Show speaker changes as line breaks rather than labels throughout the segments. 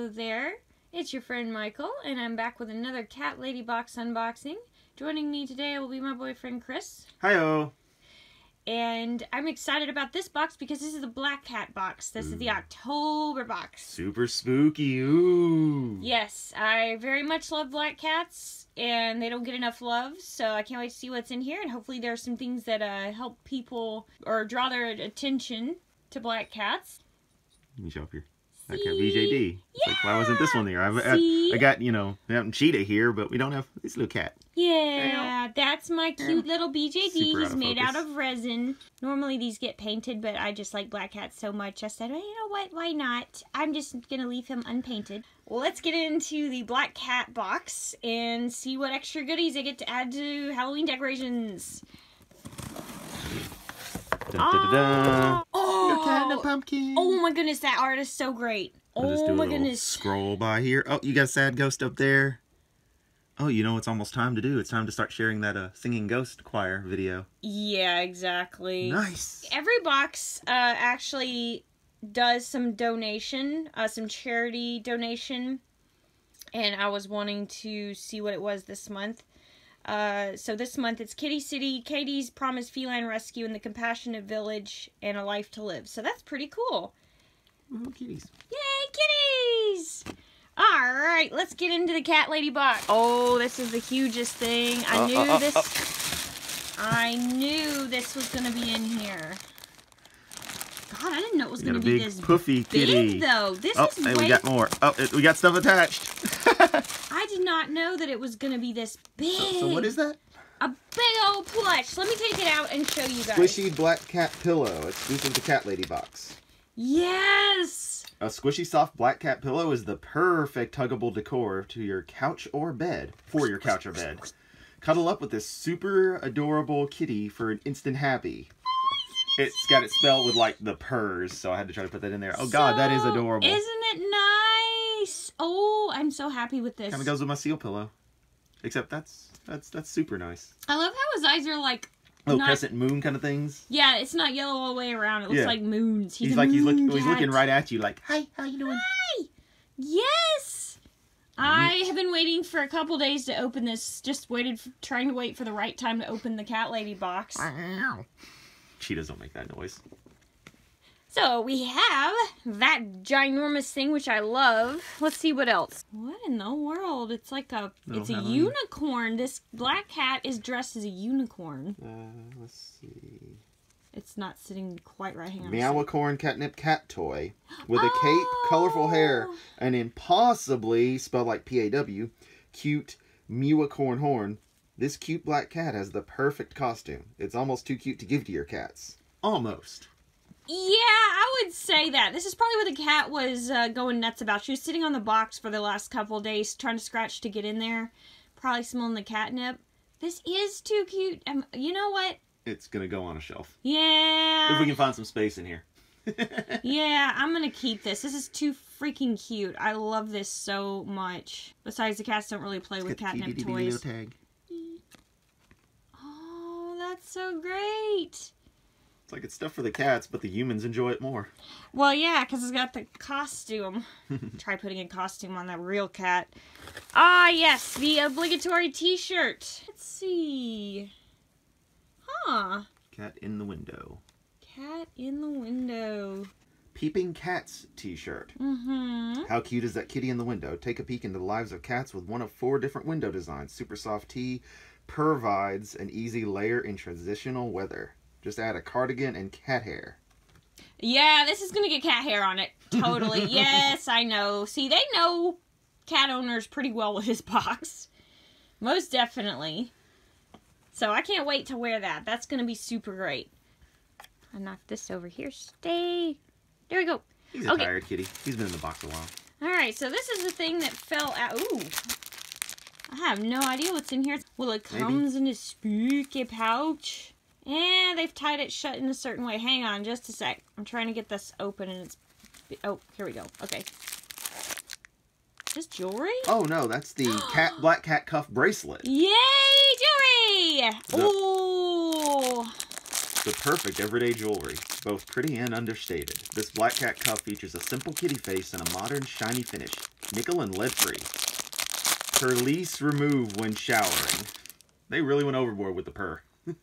Hello there, it's your friend Michael, and I'm back with another Cat Lady Box unboxing. Joining me today will be my boyfriend Chris.
Hi-oh.
And I'm excited about this box because this is the Black Cat box. This Ooh. is the October box.
Super spooky, ooh.
Yes, I very much love black cats, and they don't get enough love, so I can't wait to see what's in here, and hopefully there are some things that uh, help people or draw their attention to black cats.
Let me show up here. I got BJD. Yeah. Like, why wasn't this one there? I, I, I, got, you know, Cheetah here, but we don't have this little cat.
Yeah, that's my cute yeah. little BJD. Super He's made out of resin. Normally these get painted, but I just like black cats so much. I said, well, you know what? Why not? I'm just going to leave him unpainted. Well, let's get into the black cat box and see what extra goodies I get to add to Halloween decorations.
Da, da, da, oh, pumpkin.
Oh my goodness, that art is so great. I'll oh my goodness.
Scroll by here. Oh, you got a sad ghost up there. Oh, you know it's almost time to do. It's time to start sharing that uh, singing ghost choir video.
Yeah, exactly.
Nice.
Every box uh, actually does some donation, uh, some charity donation, and I was wanting to see what it was this month. Uh, so this month it's Kitty City, Katie's Promise Feline Rescue, and the Compassionate Village, and A Life to Live. So that's pretty cool.
Oh, kitties.
Yay, kitties! All right, let's get into the cat lady box. Oh, this is the hugest thing. I uh, knew uh, uh, this. Uh. I knew this was going to be in here. God, I didn't know it was going to be this
puffy
big,
kitty.
though. This
oh,
is
hey, way... we got more. Oh, it, we got stuff attached.
I did not know that it was going to be this big.
So, so, what is that?
A big old plush. Let me take it out and show you guys.
Squishy black cat pillow, exclusive the Cat Lady box.
Yes!
A squishy soft black cat pillow is the perfect huggable decor to your couch or bed, for your couch or bed. Cuddle up with this super adorable kitty for an instant happy. It's got it spelled with like the purrs, so I had to try to put that in there. Oh so, god, that is adorable.
Isn't it nice? Oh, I'm so happy with this.
Kind of goes with my seal pillow. Except that's that's that's super nice.
I love how his eyes are like
little not, crescent moon kind of things.
Yeah, it's not yellow all the way around. It looks yeah. like moons.
He's, he's like he's, look, he's looking right at you, like, "Hi, how you doing?"
Hi. Yes. I mm. have been waiting for a couple days to open this. Just waited, for, trying to wait for the right time to open the cat lady box.
Cheetahs don't make that noise.
So we have that ginormous thing, which I love. Let's see what else. What in the world? It's like a, it's a unicorn. This black cat is dressed as a unicorn.
Uh, let's see.
It's not sitting quite right. here. on.
Meowicorn catnip cat toy with a cape, colorful hair, oh! and impossibly spelled like P-A-W, cute Mewicorn horn. This cute black cat has the perfect costume. It's almost too cute to give to your cats. Almost.
Yeah, I would say that. This is probably what the cat was uh, going nuts about. She was sitting on the box for the last couple days trying to scratch to get in there. Probably smelling the catnip. This is too cute. Um, you know what?
It's going to go on a shelf.
Yeah.
If we can find some space in here.
yeah, I'm going to keep this. This is too freaking cute. I love this so much. Besides, the cats don't really play
Let's
with catnip toys. Tag. Oh, that's so great.
It's like it's stuff for the cats, but the humans enjoy it more.
Well, yeah, because it's got the costume. Try putting a costume on that real cat. Ah, yes, the obligatory t-shirt. Let's see. Huh.
Cat in the window.
Cat in the window.
Peeping Cats t-shirt.
Mm-hmm.
How cute is that kitty in the window? Take a peek into the lives of cats with one of four different window designs. Super soft tee provides an easy layer in transitional weather. Just add a cardigan and cat hair.
Yeah, this is going to get cat hair on it. Totally. yes, I know. See, they know cat owners pretty well with his box. Most definitely. So I can't wait to wear that. That's going to be super great. I knocked this over here. Stay. There we go.
He's a okay. tired kitty. He's been in the box a while.
Alright, so this is the thing that fell out. Ooh. I have no idea what's in here. Well, it comes Maybe. in a spooky pouch. And they've tied it shut in a certain way. Hang on just a sec. I'm trying to get this open and it's... Oh, here we go. Okay. Is this jewelry?
Oh, no. That's the cat black cat cuff bracelet.
Yay, jewelry! Oh!
The perfect everyday jewelry. both pretty and understated. This Black Cat cuff features a simple kitty face and a modern shiny finish, nickel and lead free. Her lease remove when showering. They really went overboard with the purr.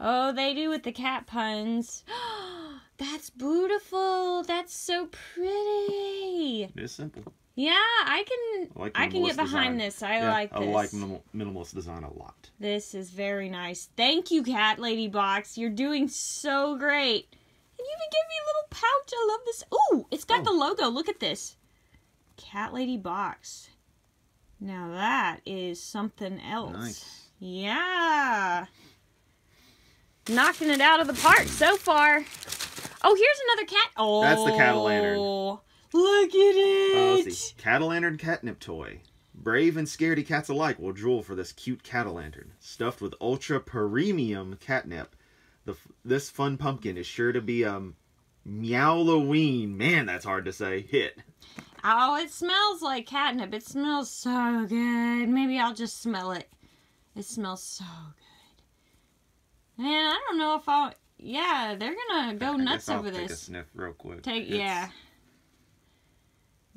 Oh, they do with the cat puns. That's beautiful. That's so pretty.
It is simple.
Yeah, I can
I, like
I can get behind
design.
this. I
Yeah,
like this.
I like minimal, minimalist design a lot.
This is very nice. Thank you, Cat Lady Box. You're doing so great. And you even give me a little pouch. I love this. Ooh, it's got
Oh.
the logo. Look at this. Cat Lady Box. Now that is something else.
Nice.
Yeah. Knocking it out of the park so far. Oh, here's another cat. Oh,
That's the cat-o'-lantern.
Oh, look at it.
Oh, let's see. Cat-o'-lantern catnip toy. Brave and scaredy cats alike will drool for this cute cat-o'-lantern. Stuffed with ultra premium catnip, the this fun pumpkin is sure to be a meowloween. Man, that's hard to say. Hit.
Oh, it smells like catnip. It smells so good. Maybe I'll just smell it. It smells so good. Man, I don't know if I'll. Yeah, they're gonna go
I
nuts over
take a
this.
sniff real quick.
Take
It's-
yeah,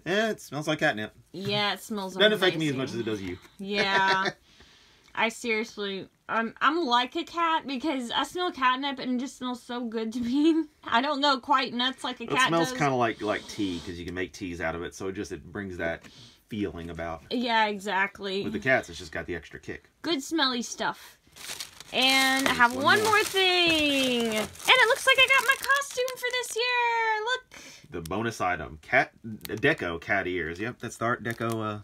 Yeah, it smells like catnip.
yeah. It smells.
Doesn't affect me as much as it does you.
Yeah. I seriously, I'm I'm like a cat because I smell catnip and it just smells so good to me. I don't go quite nuts like a
It
cat
smells kind of like like tea because you can make teas out of it. So it just it brings that feeling about.
Yeah, exactly.
With the cats, it's just got the extra kick.
good smelly stuff. And I have
one more.
thing. And it looks like I got my costume for this year. Look.
The bonus item, cat deco cat ears. Yep, that's the Art Deco uh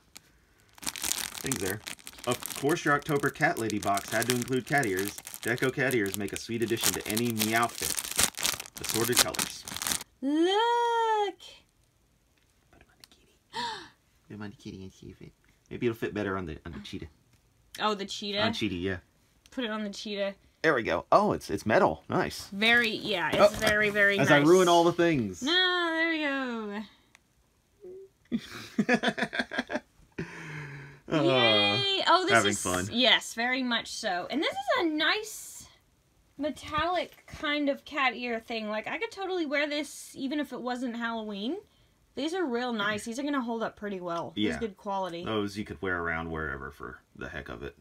things there. Of course, your October cat lady box had to include cat ears. Deco cat ears make a sweet addition to any meow fit. Assorted colors.
Look.
Put 'em on the kitty. Put 'em on the kitty and see if it. Maybe it'll fit better on the on the cheetah.
Oh, the cheetah.
On cheetah, yeah.
Put it on the cheetah.
There we go. Oh, it's it's metal. Nice.
Very, yeah, it's
Oh,
very, very
As
nice.
I ruin all the things.
No, there we go.
Uh,
Yay! Oh, this
having
is
fun.
yes, very much so. And this is a nice metallic kind of cat ear thing. Like I could totally wear this even if it wasn't Halloween. These are real nice. These are gonna hold up pretty well.
Yeah.
It's good quality.
Those you could wear around wherever for the heck of it.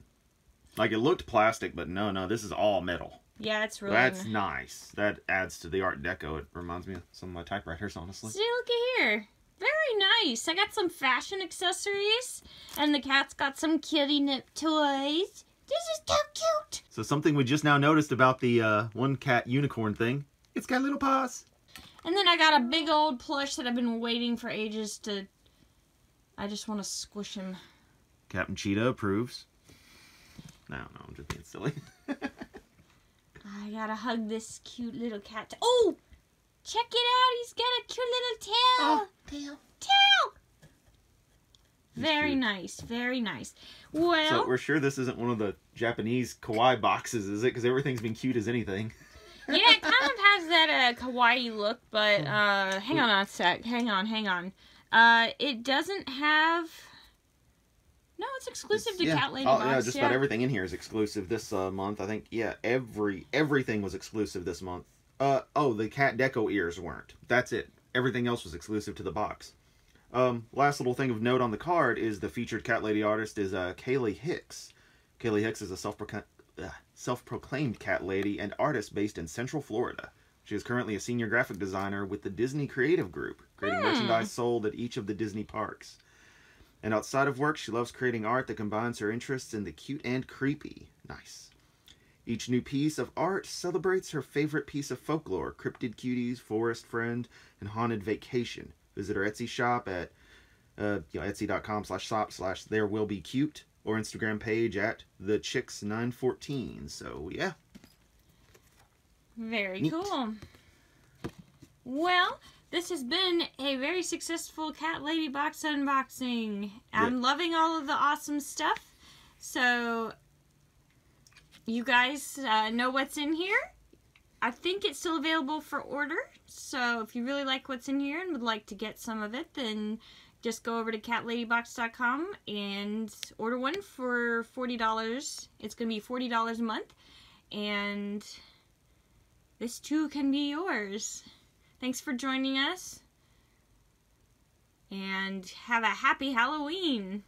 Like it looked plastic, but no, no, this is all metal.
Yeah, it's really
That's nice. That adds to the Art Deco. It reminds me of some of my typewriters, honestly.
See, look at here. Very nice. I got some fashion accessories, and the cat's got some kitty nip toys. This is so cute.
So something we just now noticed about the uh, one cat unicorn thing. It's got little paws.
And then I got a big old plush that I've been waiting for ages to. I just want to squish him.
Captain Cheetah approves. No, no, I'm just being silly.
I gotta hug this cute little cat. Oh! Check it out! He's got a cute little tail!
tail.
Tail!
He's
Very
cute.
nice, very nice. Well,
So we're sure this isn't one of the Japanese kawaii boxes, is it? Because everything's been cute as anything.
yeah, it kind of has that uh, kawaii look, but uh, hang on a sec. Hang on, hang on. Uh, it doesn't have. No, it's exclusive to
yeah.
Cat Lady
oh,
Box.
yeah, just about everything in here is exclusive this uh, month. I think yeah, every everything was exclusive this month. Uh oh, the cat deco ears weren't. That's it. Everything else was exclusive to the box. Um, last little thing of note on the card is the featured cat lady artist is uh, Kaylee Hicks. Kaylee Hicks is a self uh, self-proclaimed cat lady and artist based in Central Florida. She is currently a senior graphic designer with the Disney Creative Group, creating
Hmm.
merchandise sold at each of the Disney parks. And outside of work, she loves creating art that combines her interests in the cute and creepy. Nice. Each new piece of art celebrates her favorite piece of folklore cryptid cuties, forest friend, and haunted vacation. Visit her Etsy shop at uh, you know, etsy.com slash shop slash there will be cute or Instagram page at the chicks 914. So, yeah.
Very
Neat.
cool. Well, this has been a very successful Cat Lady Box unboxing. I'm loving all of the awesome stuff. So, you guys uh, know what's in here. I think it's still available for order. So, if you really like what's in here and would like to get some of it, then just go over to catladybox.com and order one for $40. It's going to be $40 a month. And this too can be yours. Thanks for joining us. And have a happy Halloween.